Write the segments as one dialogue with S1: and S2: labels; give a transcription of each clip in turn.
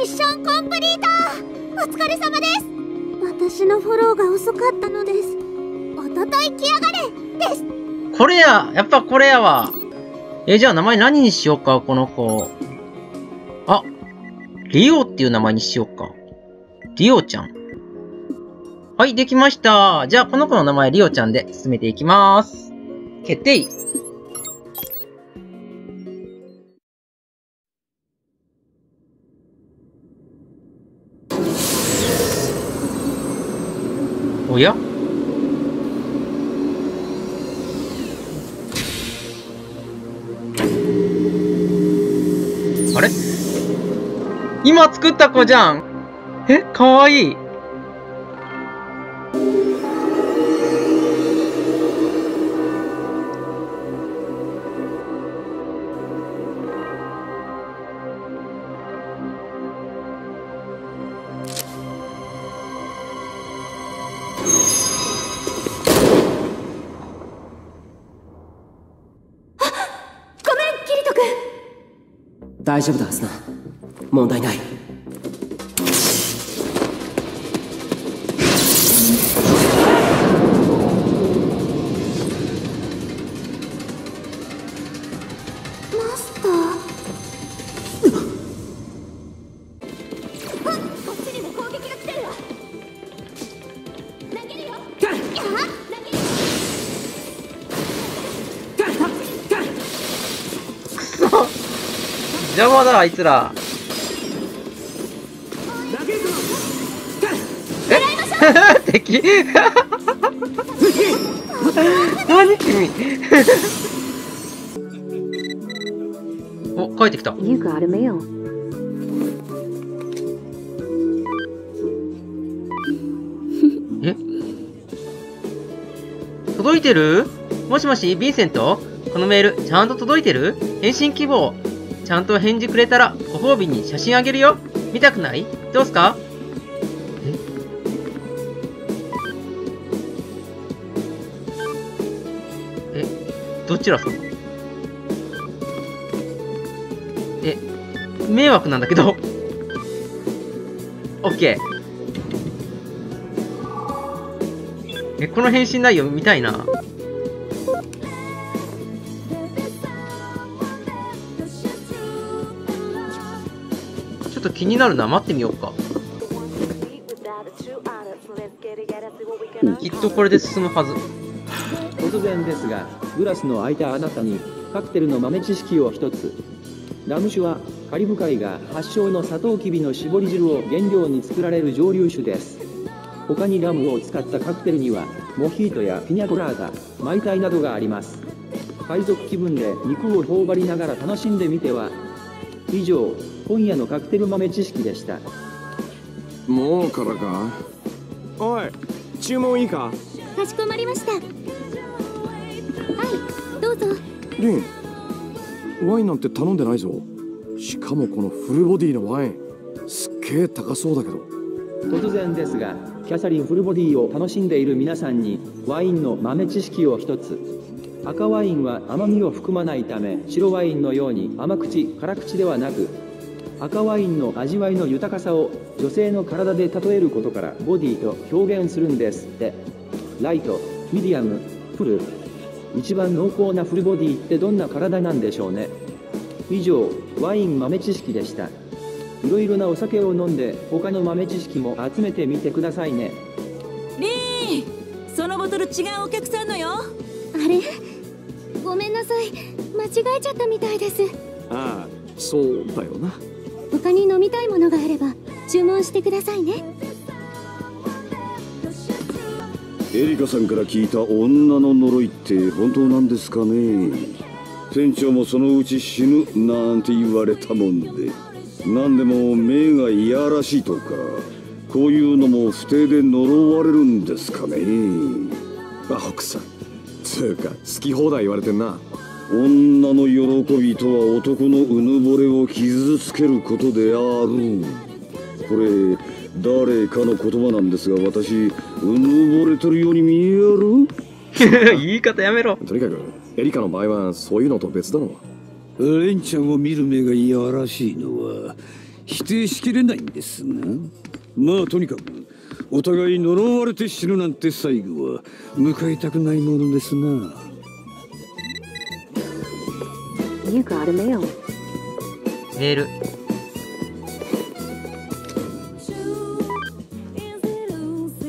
S1: ミッションコンプリートお疲れ様です私のフォローが遅かったのですおととい来やがれです
S2: これややっぱこれやわえ、じゃあ名前何にしようか、この子。あ、リオっていう名前にしようか。リオちゃん。はい、できました。じゃあ、この子の名前、リオちゃんで進めていきます。決定や。あれ？今作った子じゃん。えかわいい。
S3: 大丈夫だはずな問題ない。
S2: あいつら。え？敵？何？君。お帰ってきた。え？届いてる？もしもし、ヴィンセント？このメール、ちゃんと届いてる？返信希望。ちゃんと返事くれたら、ご褒美に写真あげるよ。見たくない？どうすか？え？え、どちら様え、迷惑なんだけど。オッケー。え、この返信内容見たいな。気になるな待ってみようか。きっとこれで進むはず。
S4: 突然ですがグラスの空いたあなたにカクテルの豆知識を一つ。ラム酒はカリブ海が発祥のサトウキビの搾り汁を原料に作られる蒸留酒です。他にラムを使ったカクテルにはモヒートやピニャコラーダマイタイなどがあります。海賊気分で肉を頬張りながら楽しんでみては。以上今夜のカクテル豆知識でした。
S5: もうからか？おい注文いいか？
S1: かしこまりました。はいどうぞ。
S5: リンワインなんて頼んでないぞ。しかもこのフルボディのワインすっげえ高そうだけど。
S4: 突然ですがキャサリンフルボディを楽しんでいる皆さんにワインの豆知識を一つ。赤ワインは甘みを含まないため白ワインのように甘口辛口ではなく赤ワインの味わいの豊かさを女性の体で例えることからボディと表現するんですって。ライトミディアムフル。一番濃厚なフルボディってどんな体なんでしょうね。以上ワイン豆知識でした。いろいろなお酒を飲んで他の豆知識も集めてみてくださいね。
S6: リーそのボトル違うお客さんのよ。
S1: あれ？ごめんなさい。間違えちゃったみたいです。
S5: ああそうだよな
S1: 他に飲みたいものがあれば注文してくださいね。
S7: エリカさんから聞いた女の呪いって本当なんですかね？船長もそのうち死ぬなんて言われたもんで。何でも目がいやらしいとかこういうのも不定で呪われるんですかね？
S5: あ奥さん。つうか好き放題言われてんな
S7: 女の喜びとは男のうぬぼれを傷つけることである。これ誰かの言葉なんですが私うぬぼれてるように見える？
S2: 言い方やめろ。
S5: とにかくエリカの場合はそういうのと別だろ
S8: レンちゃんを見る目がいやらしいのは
S7: 否定しきれないんですがまあとにかくお互い呪われて死ぬなんて最後は迎えたくないものですな
S8: You got a mail.
S2: メール。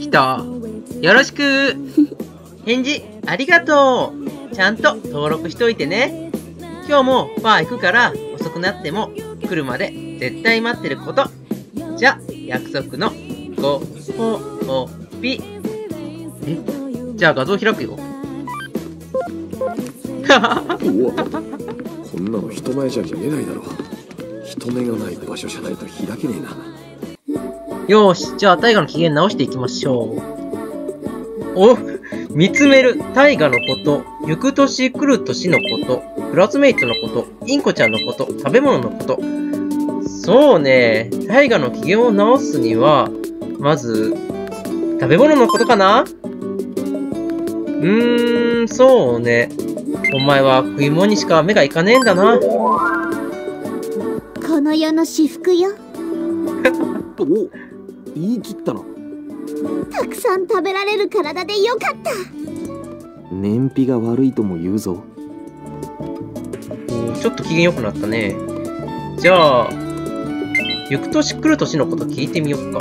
S2: 来た。よろしく。返事ありがとう。ちゃんと登録しといてね。今日もバー行くから遅くなっても来るまで絶対待ってること。じゃ、約束のご褒美。え？じゃあ画像開くよ。
S5: んなの人前じゃ見えないだろ人目がない場所じゃないと開けねえな。
S2: よし、じゃあ大河の機嫌直していきましょう。お見つめる。大河のこと、行く年来る年のこと、クラスメイトのこと、インコちゃんのこと、食べ物のこと。そうね、大河の機嫌を直すには、まず、食べ物のことかな？うーん、そうね。お前は食い物にしか目がいかねえんだな。
S1: この世の至福よ。
S3: お言い切ったな。
S1: たくさん食べられる体でよかった。
S3: 燃費が悪いとも言うぞ。
S2: ちょっと機嫌良くなったね。じゃあ、行く年来る年のこと聞いてみよっか。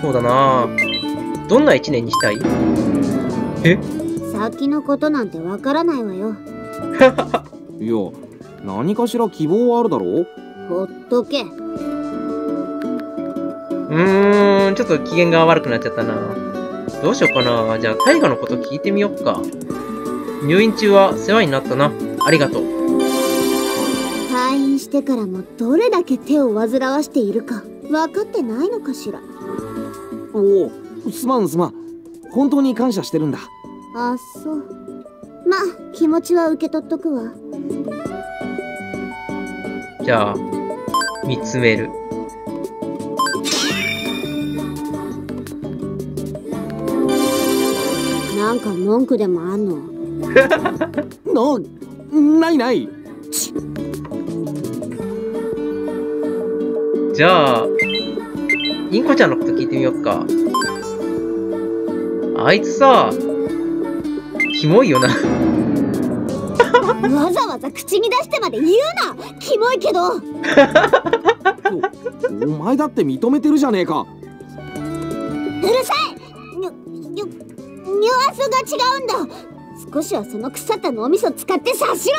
S2: そうだな。どんな一年にしたい？え？
S1: 先のことなんてわからないわよ
S3: いや何かしら希望はあるだろう？
S1: ほっとけ
S2: うーん、ちょっと機嫌が悪くなっちゃったな。どうしようかな。じゃあ、大河のこと聞いてみよっか。入院中は世話になったな。ありがとう。
S1: 退院してからもどれだけ手を煩わしているか分かってないのかしら
S3: おおすまんすまん本当に感謝してるんだ
S1: あそうまあ気持ちは受け取っとくわ
S2: じゃあ、見つめる。
S1: なんか文句でもあんの？
S3: なないない
S2: じゃあ、インコちゃんのこと聞いてみよっか。あいつさ、キモいよな。
S1: わざわざ口に出してまで言うな。キモいけど。
S3: お前だって認めてるじゃねえか。
S1: うるさい。ニュニュニュアンスが違うんだ。少しはその腐った脳みそ使って察しろ。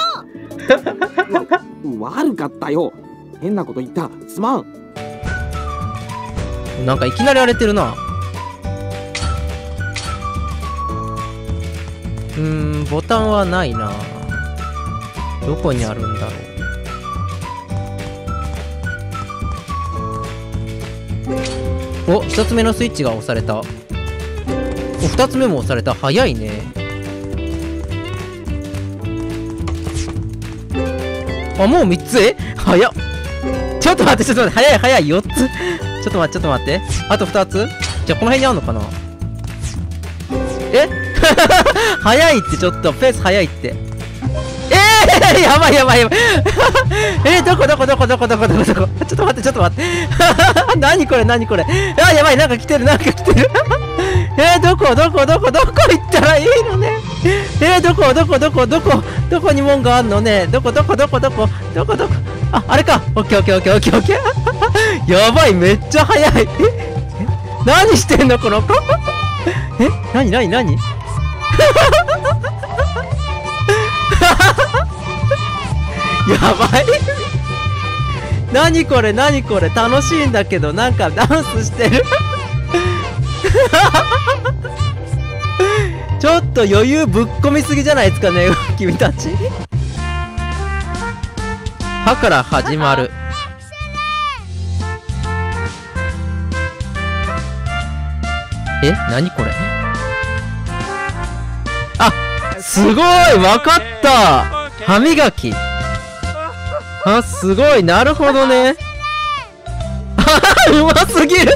S3: 悪かったよ。変なこと言った。すまん。
S2: なんかいきなり荒れてるな。うん、ボタンはないな。どこにあるんだろう。お、一つ目のスイッチが押された。お、二つ目も押された。早いね。あ、もう三つ？え？早っ。ちょっと待って、ちょっと待って。早い早い。四つ？ちょっと待って、ちょっと待って。あと2つ？じゃあこの辺にあるのかな？え？早いってちょっと、ペース早いって。えー、やばいやばいやばい。えー、どこどこどこどこどこどこどこちょっと待って、ちょっと待って。何これ何これ？あ、やばい、なんか来てる、なんか来てる。えー、どこどこどこどこ行ったらいいのね？えー、どこどこどこどこどこに門があんのね？どこどこどこどこ？どこどこ？あ、あれか。オッケーオッケーオッケーオッケーオッケー。やばい、めっちゃ早い。ええ何してんのこの子？え？何何何？やばい。何これ何これ。楽しいんだけどなんかダンスしてる。ちょっと余裕ぶっ込みすぎじゃないですかね 君たち。歯から始まる。え何これ。すごいわかった。歯磨き。あすごい。なるほどね。うますぎる。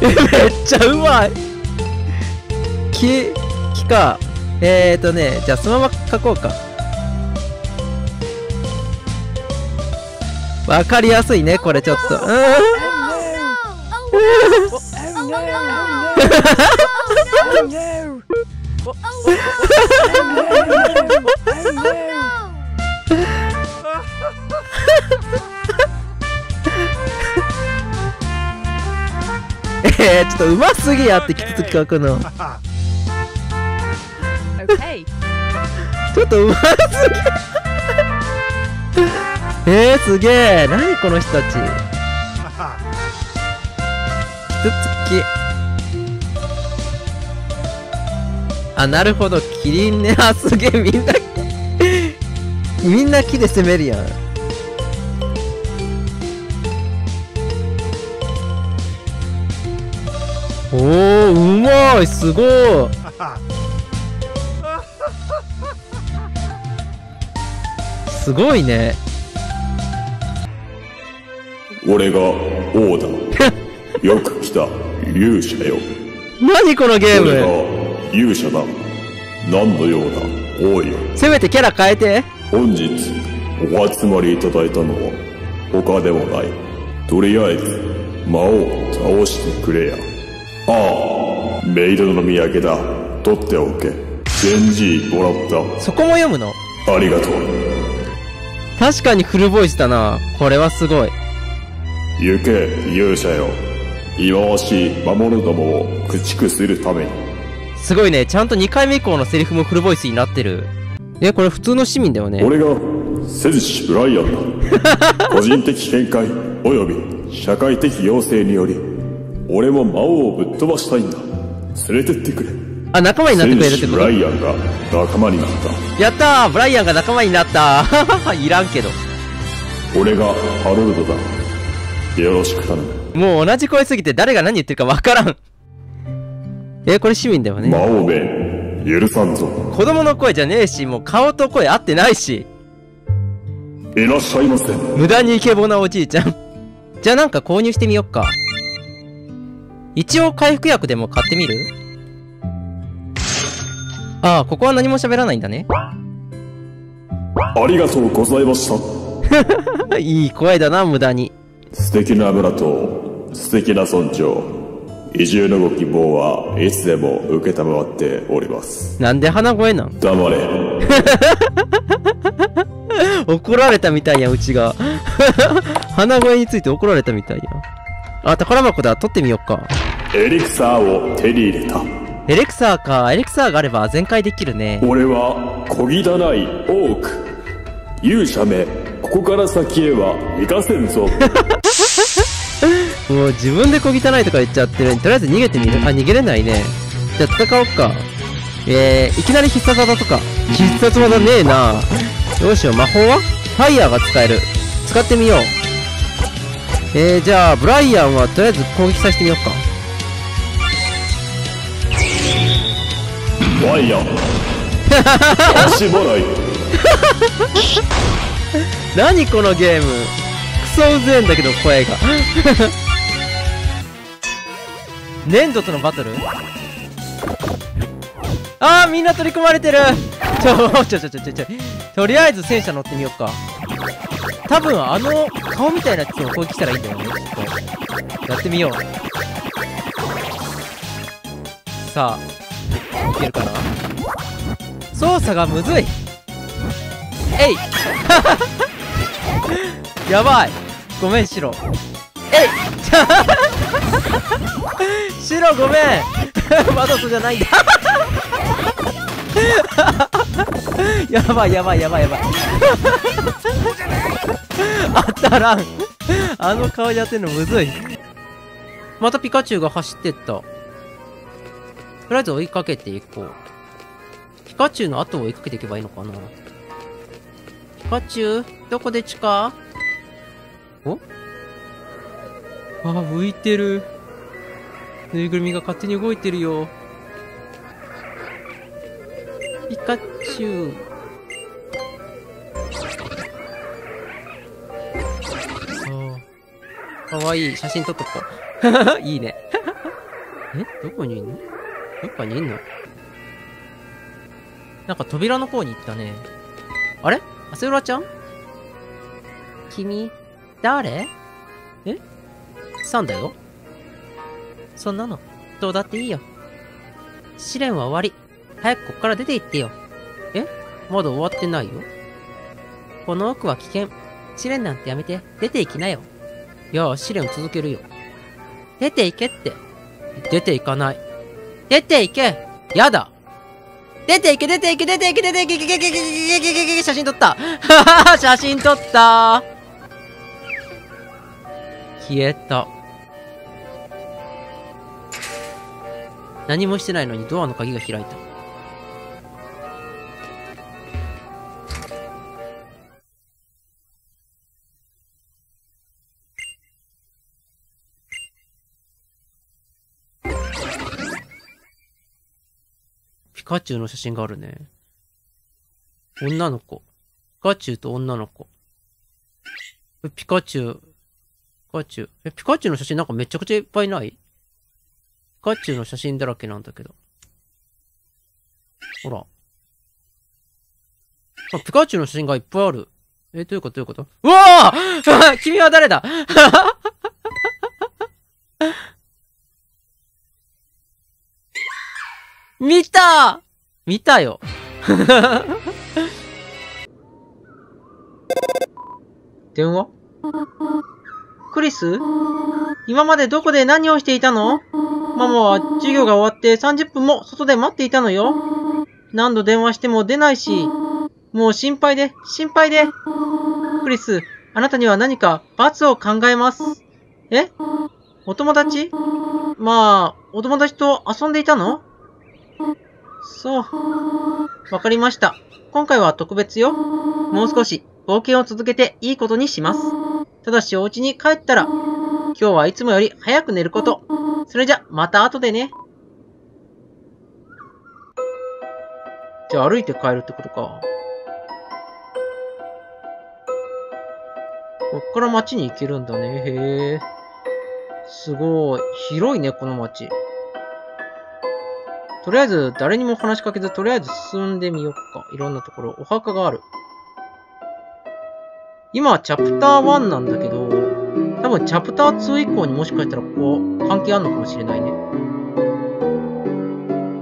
S2: めっちゃうまい。木木か。えーとね、じゃあそのまま書こうか。わかりやすいね、これちょっと。うん。ーんえー、ちょっとうますぎやってきつつ書くの。
S6: Okay.
S2: ちょっとうますぎ。えー、すげえ。何この人たち。キツツキ。あ、なるほど。キリンね。あ、すげえ。みんな、みんな木で攻めるやん。おー、うまい。すごい。すごいね。
S9: 俺が王だよく来た勇者よ
S2: 何このゲーム？
S9: 勇者だ。何の用だ。王よ
S2: せめてキャラ変えて。
S9: 本日お集まりいただいたのは他でもない。とりあえず魔王を倒してくれや。ああメイドの土産だ。取っておけ。チェンジもらっ
S2: そこも読むの？
S9: たありがとう。
S2: 確かにフルボイスだな。これはすごい。
S9: 行け勇者よ。忌まわしい魔物どもを駆逐するために
S2: すごいね。ちゃんと2回目以降のセリフもフルボイスになってる。え、これ普通の市民だよね。
S9: 俺がセズシ・ブライアンだ 個人的見解及び社会的要請により俺も魔王をぶっ飛ばしたいんだ連れてってくれ
S2: あ、仲間になってくれるって
S9: セズシ・ブ
S2: こと
S9: ライアンが仲間になった
S2: やったーブライアンが仲間になった いらんけど。
S9: 俺がハロルドだよろしく頼む
S2: もう同じ声すぎて誰が何言ってるかわからん。え、これ市民だよね。
S9: 魔王め許さんぞ
S2: 子供の声じゃねえし、もう顔と声合ってないし。
S9: いらっしゃいませ
S2: 無駄にイケボなおじいちゃん。じゃあなんか購入してみよっか。一応回復薬でも買ってみる？ああ、ここは何も喋らないんだね。
S9: ありがとうございました
S2: いい声だな、無駄に。
S9: 素敵な村と素敵な村長移住のご希望はいつでも承っております
S2: なんで鼻声なん？
S9: 黙れ
S2: 怒られたみたいや、うちが。鼻声について怒られたみたいや。あ、宝箱だ。取ってみよっか。
S9: エリクサーを手に入れた
S2: エレクサーか。エレクサーがあれば全開できるね。
S9: 俺は小汚いオーク勇者めここから先へは行かせんぞ
S2: もう自分で小汚いとか言っちゃってる。とりあえず逃げてみる。あ、逃げれないね。じゃあ戦おっか。えー、いきなり必殺技とか。必殺技ねえな。どうしよう。魔法は？ファイヤーが使える。使ってみよう。えー、じゃあ、ブライアンはとりあえず攻撃させてみようか。
S9: ワイヤー足払い
S2: 何このゲームクソうぜえんだけど声が 粘土とのバトル？あーみんな取り込まれてる。ちょちょちょちょちょちょとりあえず戦車乗ってみようか。多分あの顔みたいなやつを攻撃したらいいんだよねきっと。やってみよう。さあいけるかな？操作がむずい。えい。やばい。ごめん白えい。白ごめん。マドソじゃない。んだやばいやばいやばいやばい。当たらん。あの顔やってんのむずい。またピカチュウが走ってった。とりあえず追いかけていこう。ピカチュウの後を追いかけていけばいいのかな。ピカチュウどこでちかお？あ、浮いてる。ぬいぐるみが勝手に動いてるよ。ピカチュウ。ああ。かわいい。写真撮っとこう。いいね。え？どこにいんの？どっかにいんの？なんか扉の方に行ったね。あれ？アセウラちゃん？君、誰？え？サンだよ。そんなの、どうだっていいよ。試練は終わり。早くこっから出て行ってよ。え？まだ終わってないよ。この奥は危険。試練なんてやめて、出て行きなよ。いや、試練続けるよ。出て行けって。出て行かない。出て行けやだ出て行け出て行け出て行け出て行け出て行け出て行け行け写真撮った 写真撮った消えた。何もしてないのにドアの鍵が開いた。ピカチュウの写真があるね。女の子。ピカチュウと女の子。えピカチュウ。ピカチュウ。え、ピカチュウの写真なんかめちゃくちゃいっぱいない？ピカチュウの写真だらけなんだけど。ほら。あ、ピカチュウの写真がいっぱいある。え、どういうこと？どういうこと？うわぁ 君は誰だ？見た見たよ。電話？クリス？今までどこで何をしていたの？ママは授業が終わって30分も外で待っていたのよ。何度電話しても出ないし、もう心配で、心配で。クリス、あなたには何か罰を考えます。え？お友達？まあ、お友達と遊んでいたの？そう。わかりました。今回は特別よ。もう少し冒険を続けていいことにします。ただしお家に帰ったら、今日はいつもより早く寝ること。それじゃ、また後でね。じゃあ歩いて帰るってことか。こっから街に行けるんだね。へえ。すごい。広いね、この街。とりあえず、誰にも話しかけず、とりあえず進んでみよっか。いろんなところ。お墓がある。今はチャプター1なんだけど、多分チャプター2以降にもしかしたらここ関係あるのかもしれないね。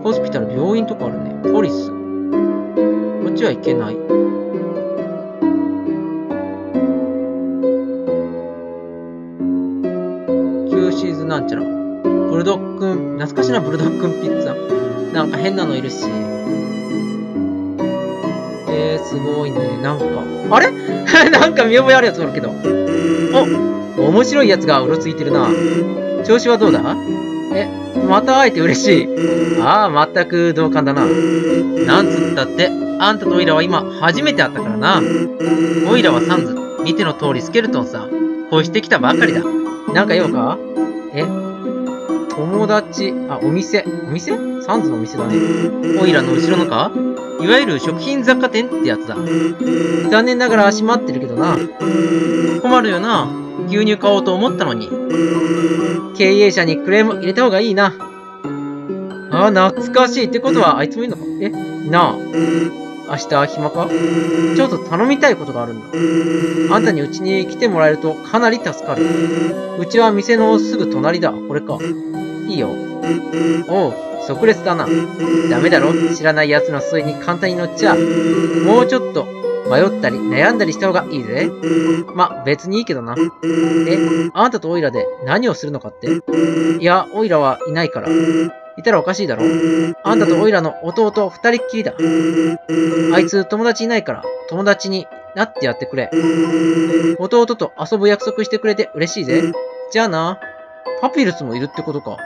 S2: ホスピタル、病院とかあるね。ポリス。こっちは行けない。キューシーズなんちゃら。ブルドックン、懐かしなブルドックンピッツァ。なんか変なのいるし。えー、すごいね。なんか、あれ？なんか見覚えあるやつおるけど。お面白いやつがうろついてるな。調子はどうだ？え、また会えて嬉しい。ああ、全く同感だな。なんつったって、あんたとオイラは今初めて会ったからな。オイラはサンズ。見ての通りスケルトンさ。越してきたばかりだ。なんか用か？え？友達、あ、お店。お店？サンズのお店だね。オイラの後ろのか？いわゆる食品雑貨店ってやつだ。残念ながら閉まってるけどな。困るよな。牛乳買おうと思ったのに。経営者にクレーム入れた方がいいな。あ、懐かしい。ってことは、あいつもいいのか？え？なあ。明日暇か？ちょっと頼みたいことがあるんだ。あんたにうちに来てもらえるとかなり助かる。うちは店のすぐ隣だ。これか。いいよ。おう、即列だな。ダメだろ知らない奴の末に簡単に乗っちゃ。もうちょっと迷ったり悩んだりした方がいいぜ。ま、別にいいけどな。え、あんたとオイラで何をするのかって？いや、オイラはいないから。いたらおかしいだろあんたとオイラの弟二人っきりだ。あいつ友達いないから友達になってやってくれ。弟と遊ぶ約束してくれて嬉しいぜ。じゃあな。パピルスもいるってことか。